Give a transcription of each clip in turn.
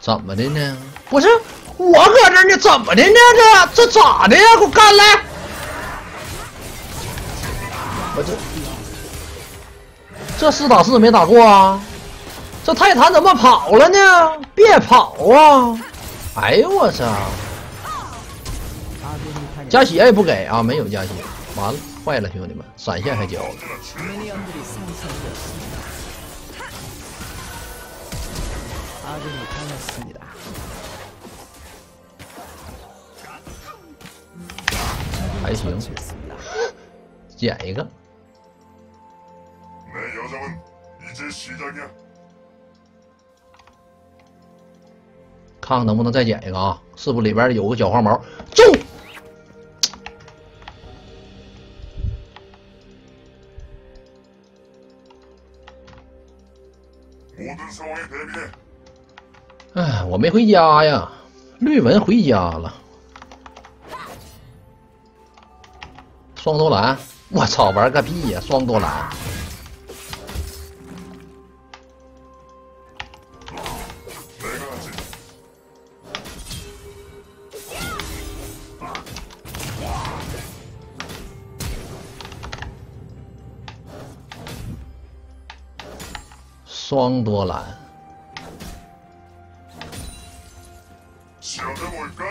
怎么的呢？不是我搁这呢，怎么的呢？这这咋的呀？给我干来！我这这四打四没打过啊？这泰坦怎么跑了呢？别跑啊！哎呦我操！加血也不给啊，没有加血，完了，坏了，兄弟们，闪现还交了。你看看的！还行，捡一个。看看能不能再捡一个啊？是不是里边有个小黄毛？中！没回家呀，绿文回家了。双多兰，我操，玩个屁呀，双多兰。双多兰。小子我哥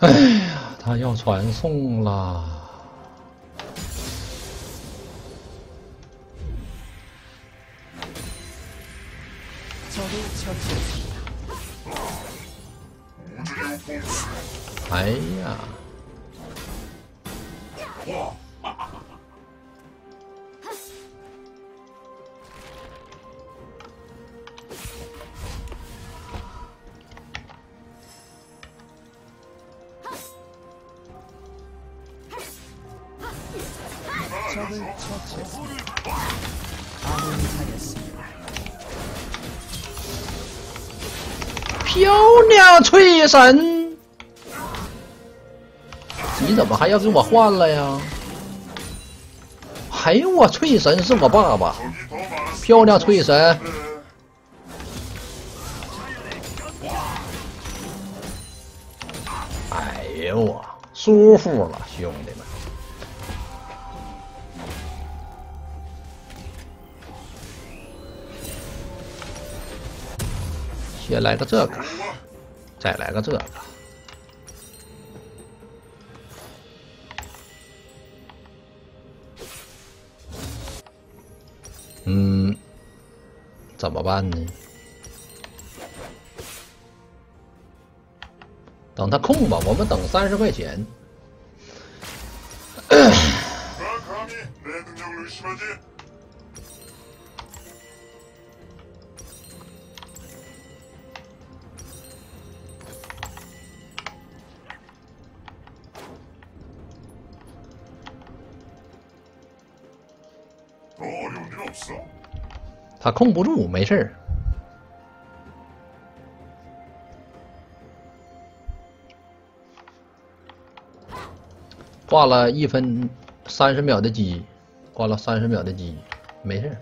哎呀他要传送了。小心小心哎呀。哇。漂亮，翠神！你怎么还要给我换了呀？哎呦我翠神是我爸爸，漂亮翠神！哎呦我舒服了，兄弟们！先来个这个，再来个这个。嗯，怎么办呢？等他空吧，我们等三十块钱。他控不住没事儿。挂了一分三十秒的机挂了三十秒的机没事儿。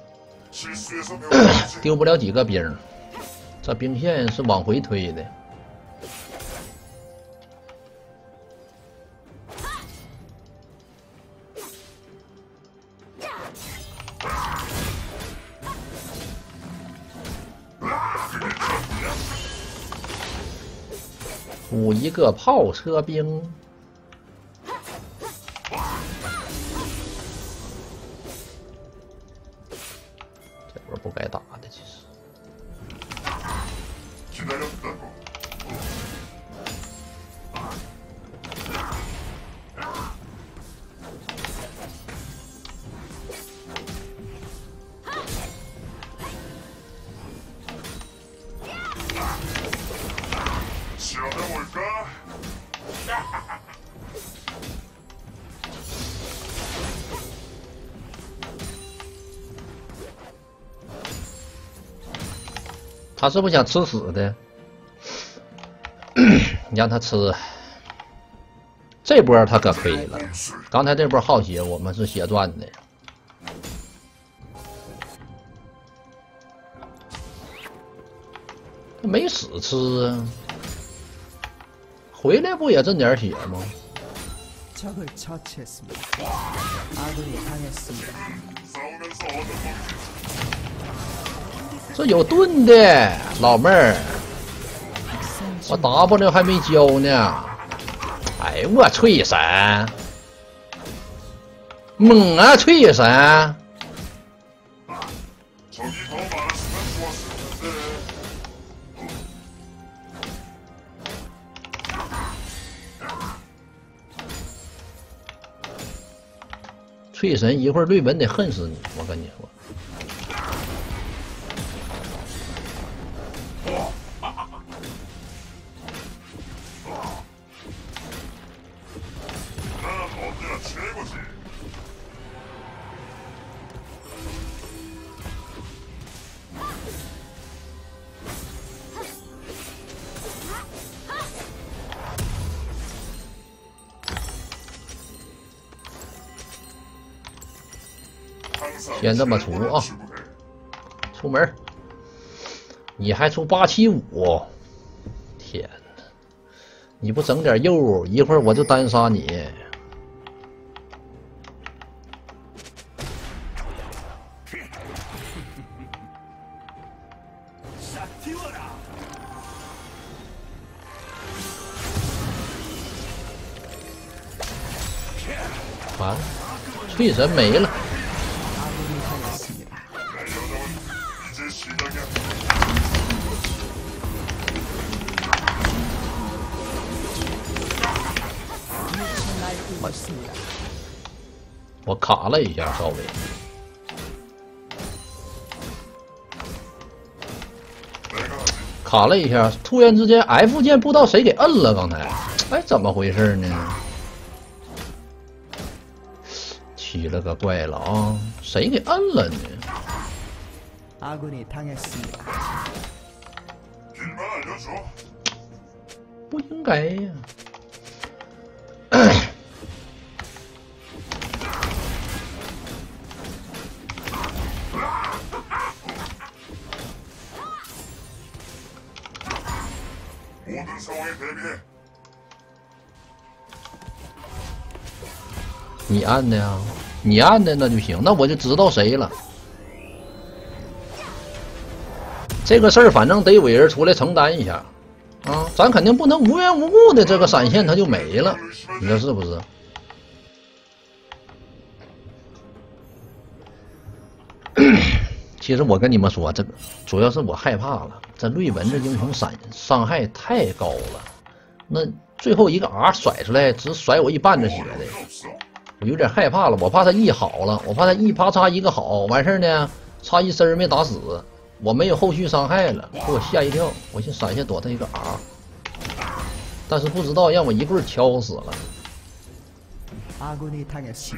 丢不了几个兵这兵线是往回推的。个炮车兵。他是不是想吃死的？你让他吃。这波他可亏了，刚才这波耗血，我们是血赚的。没屎吃啊！回来不也挣点血吗？这有盾的老妹儿，我 W 还没交呢。哎呦，我翠神，猛啊，翠神！手机了十。翠神一会儿，瑞文得恨死你，我跟你说。先这么出啊，出门你还出八七五，天哪！你不整点肉，一会儿我就单杀你。完了，翠神没了。我卡了一下，稍微。卡了一下，突然之间 f 键不知道谁给摁了，刚才。哎，怎么回事呢？奇了个怪了啊，谁给摁了呢？不应该呀。你按的呀？你按的那就行，那我就知道谁了。这个事儿反正得有人出来承担一下，啊，咱肯定不能无缘无故的这个闪现它就没了，你说是不是？其实我跟你们说，这个主要是我害怕了，这瑞文这英雄闪伤害太高了，那最后一个 R 甩出来只甩我一半的血的，我有点害怕了，我怕他 E 好了，我怕他 E 啪嚓一个好完事呢，差一丝没打死，我没有后续伤害了，给我吓一跳，我先闪现躲他一个 R，但是不知道让我一棍敲死了。阿古，死。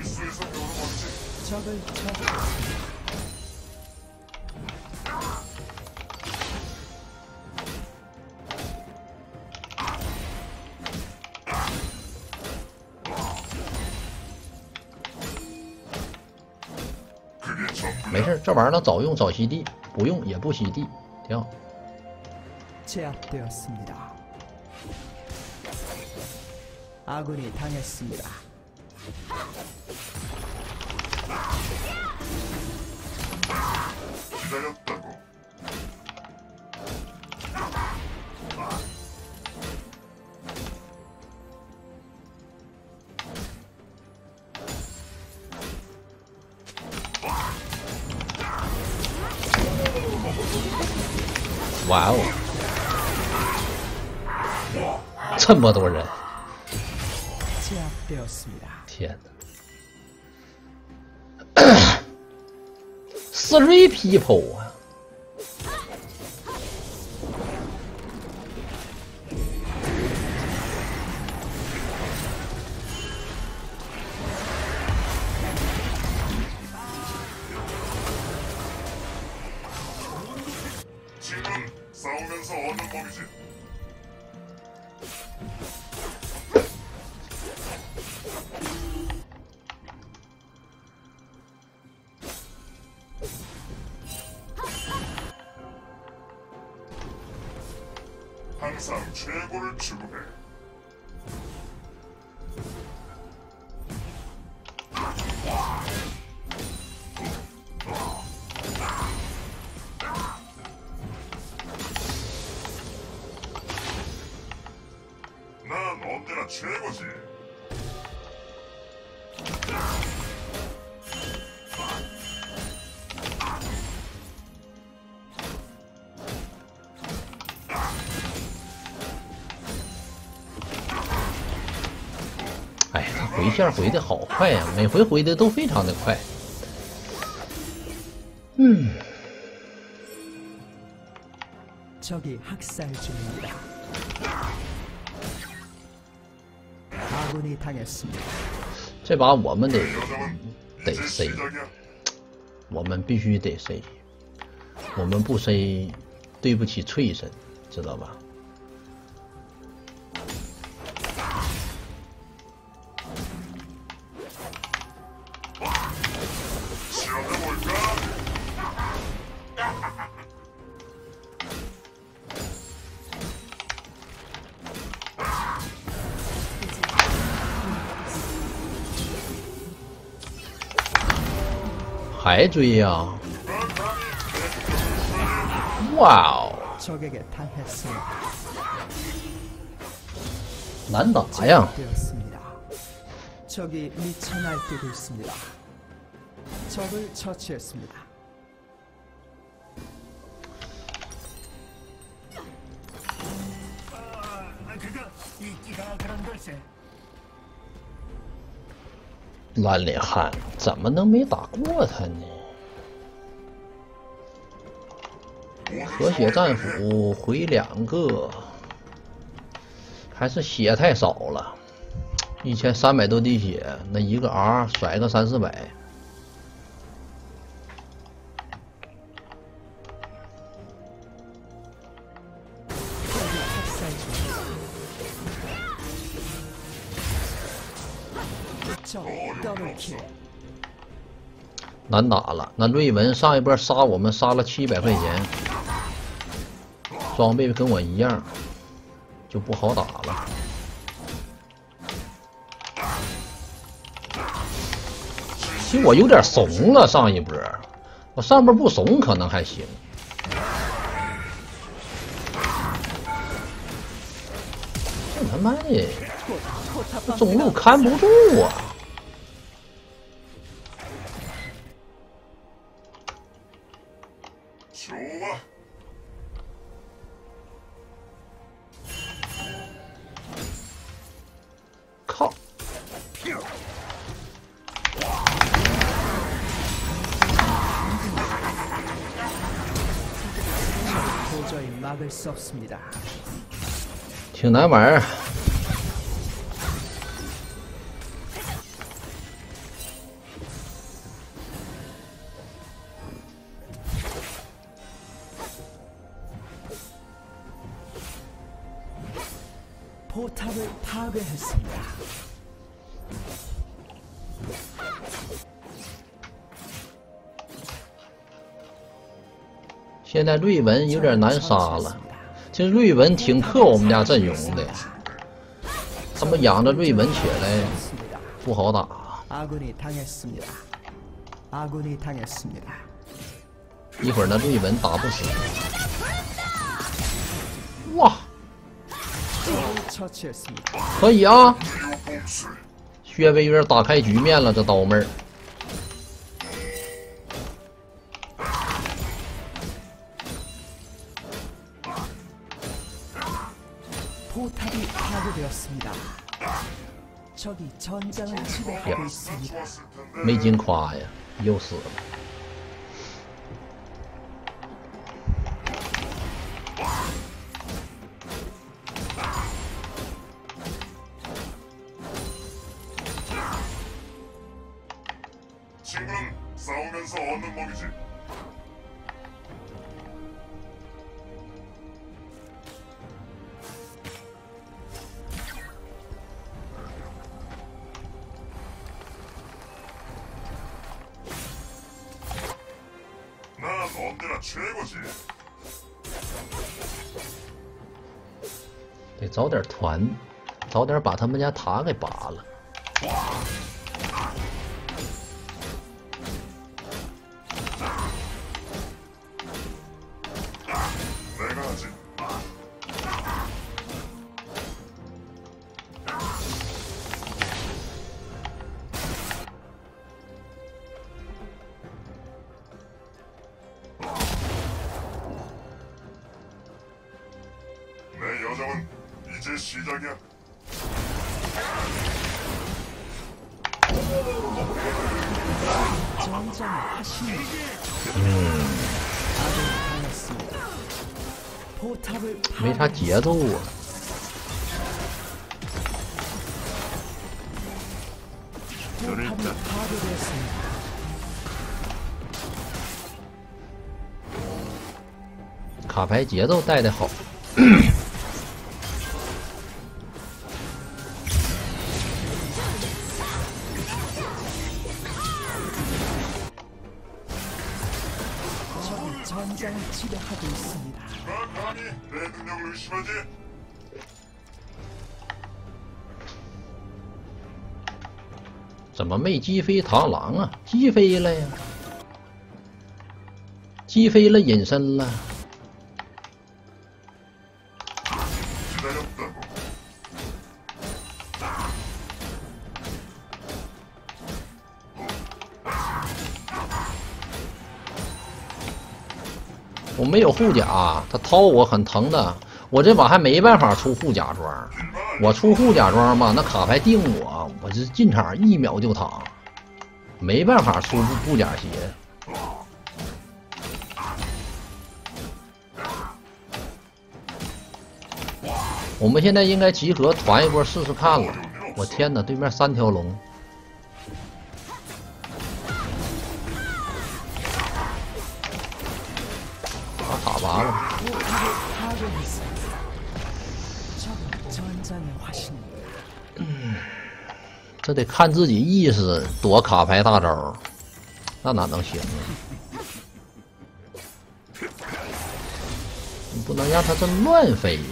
这玩意儿呢早用早吸地，不用也不吸地，挺好。烦我这么多人天哪 three people 啊 싸우면서 얻는 법이지. 항상 최고를 추구해. 回线回的好快呀每回回的都非常的快。嗯。这把我们得得 c 我们必须得 c 我们不 c 对不起翠神知道吧？ 还追呀、哇哦， 적에게 당했습니다. 难打呀！ 되었습니다. 적이 미쳐 날뛰고 있습니다. 적을 처치했습니다. 蓝脸汉怎么能没打过他呢？和血战斧回两个，还是血太少了，一千三百多滴血，那一个 R 甩个三四百，难打了。那瑞文上一波杀我们杀了七百块钱，装备跟我一样，就不好打了。其实我有点怂了，上一波，我上波不怂可能还行。这他妈的，中路看不住啊！막을 수 없습니다. 挺难玩儿。 포탑을 파괴했습니다. 现在瑞文有点难杀了， 这瑞文挺克我们家阵容的，他们养着瑞文起来不好打。一会儿那瑞文打不死，哇，可以啊！薛飞有点打开局面了，这刀妹儿。没劲夸呀，又死了。得早点团早点把他们家塔给拔了。嗯，没啥节奏啊。卡牌节奏带的好。怎么没击飞螳螂啊？击飞了呀？击飞了隐身了。我没有护甲他掏我很疼的。我这把还没办法出护甲装我出护甲装吧那卡牌定我这进场一秒就躺，没办法出布甲鞋。我们现在应该集合团一波试试看了。我天哪，对面三条龙。把塔拔了。这得看自己意识躲卡牌大招，那哪能行啊？你不能让他这乱飞呀！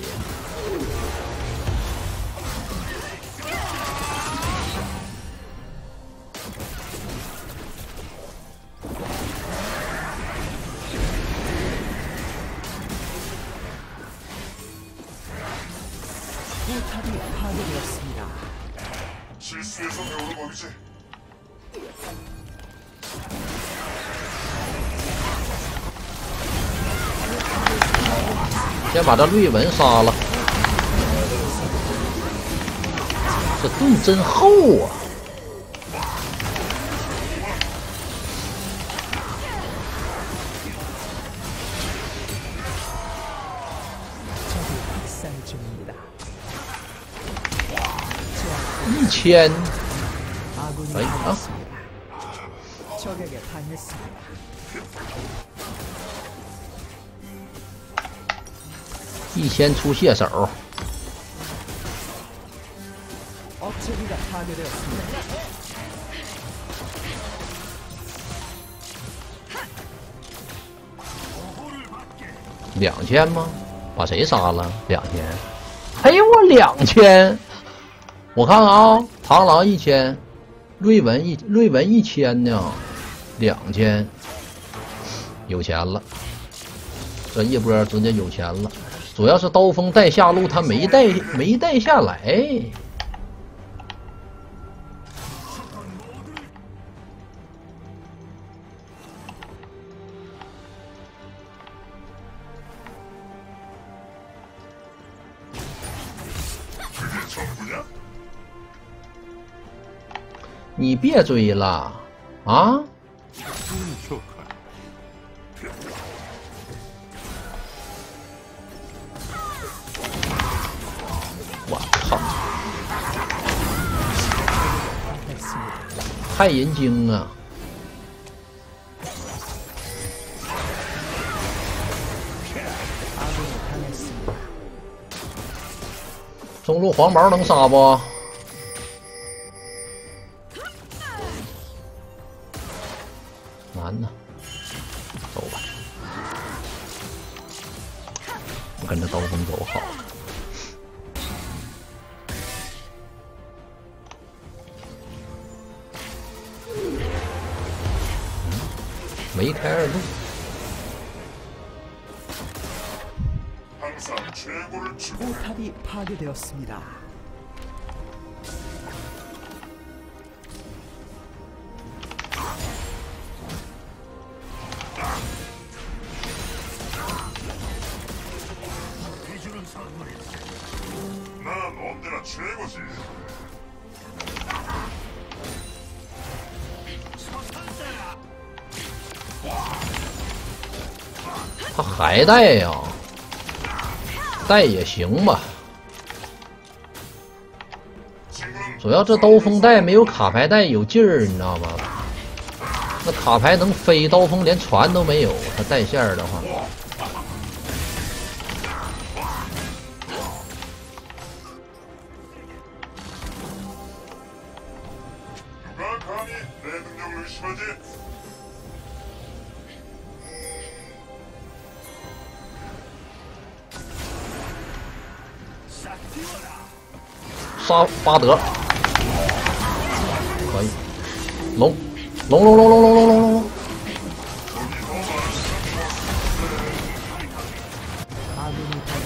실수해서 배우는 법이지. 先把这绿纹杀了，这盾真厚啊！ 天！哎啊！一千出血手。两千吗？把谁杀了？两千？哎呦我两千！我看看啊，螳螂一千，瑞文一瑞文一千呢，两千，有钱了。这一波直接有钱了，主要是刀锋带下路，他没带没带下来。你别追了啊。我靠。太人精了。中路黄毛能杀不？ 메이 타야 돼? 항상 최고를 치고 탑이 파괴되었습니다. 白带呀带也行吧。主要这刀锋带没有卡牌带有劲儿你知道吗？那卡牌能飞刀锋连船都没有他带线儿的话。巴德，可以，龙，龙龙龙龙龙龙龙龙。龙，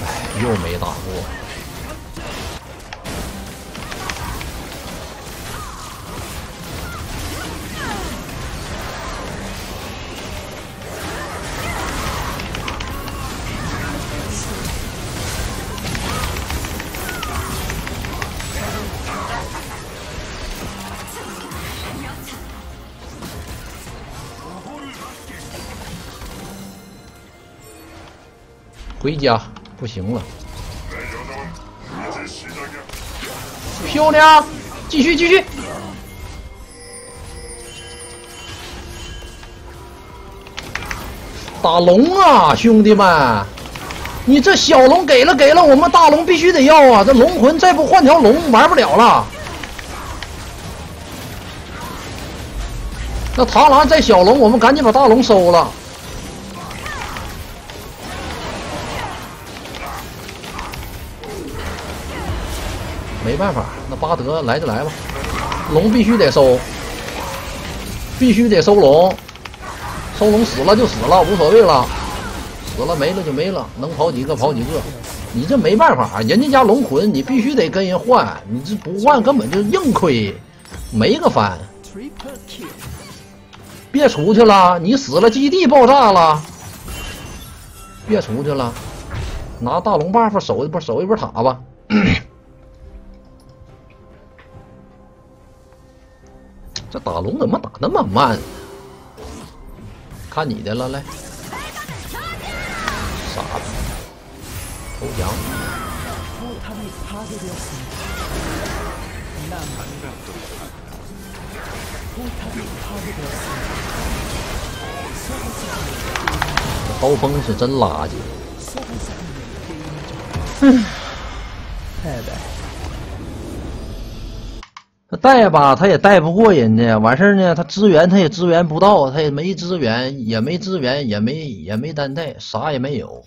哎，又没打过。回家不行了。漂亮。继续继续。打龙啊兄弟们你这小龙给了给了我们大龙必须得要啊这龙魂再不换条龙玩不了了。那螳螂在小龙我们赶紧把大龙收了。没办法那巴德来就来吧。龙必须得收必须得收龙收龙死了就死了无所谓了。死了没了就没了能跑几个跑几个。你这没办法人家家龙魂你必须得跟人换你这不换根本就硬亏没个翻别出去了你死了基地爆炸了。别出去了拿大龙 buff 守一波守一波塔吧。打龙怎么打那么慢？看你的了，来，傻子，投降。刀锋是真垃圾。嗯，太白。带吧，他也带不过人家。完事儿呢，他支援他也支援不到，他也没支援，也没支援，也没也没单带，啥也没有。